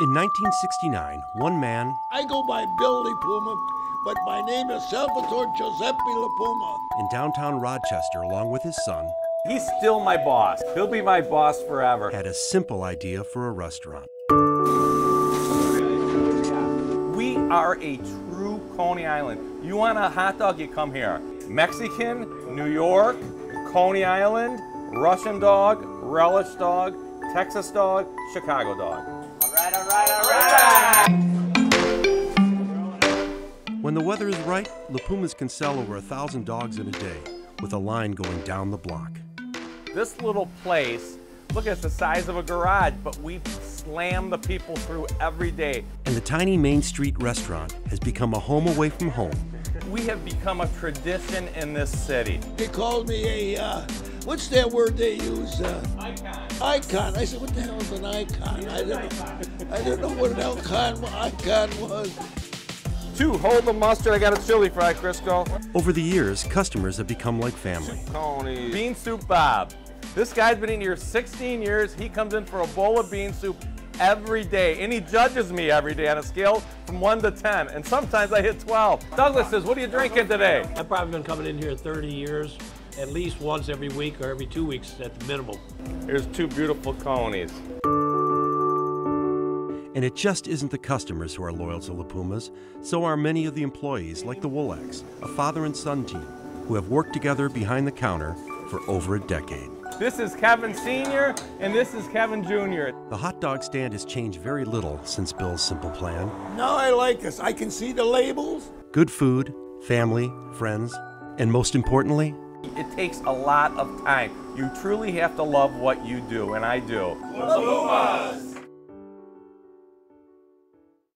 In 1969, one man I go by Bill Puma, but my name is Salvatore Giuseppe LiPuma. in downtown Rochester, along with his son, He's still my boss. He'll be my boss forever. had a simple idea for a restaurant. We are a true Coney Island. You want a hot dog, you come here. Mexican, New York, Coney Island, Russian dog, relish dog, Texas dog, Chicago dog. When the weather is right, Lipuma's can sell over a thousand dogs in a day, with a line going down the block. This little place, look, it's the size of a garage, but we slam the people through every day. And the tiny Main Street restaurant has become a home away from home. We have become a tradition in this city. They called me a, uh, what's that word they use? Uh, Icon. icon. I said, what the hell is an icon? I didn't, I didn't know what an icon, icon was. Two, hold the mustard. I got a chili fry, Crisco. Over the years, customers have become like family. Coney. Bean soup Bob. This guy's been in here 16 years. He comes in for a bowl of bean soup every day, and he judges me every day on a scale from 1 to 10, and sometimes I hit 12. Douglas says, what are you drinking today? I've probably been coming in here 30 years, at least once every week or every two weeks at the minimum. Here's two beautiful colonies. And it just isn't the customers who are loyal to Lipuma's, so are many of the employees, like the Woolacks, a father and son team, who have worked together behind the counter for over a decade. This is Kevin Sr., and this is Kevin Jr. The hot dog stand has changed very little since Bill's simple plan. Now I like this. I can see the labels. Good food, family, friends, and most importantly, It takes a lot of time. You truly have to love what you do, and I do.